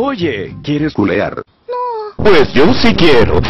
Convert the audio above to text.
Oye, ¿quieres culear? No. Pues yo sí quiero.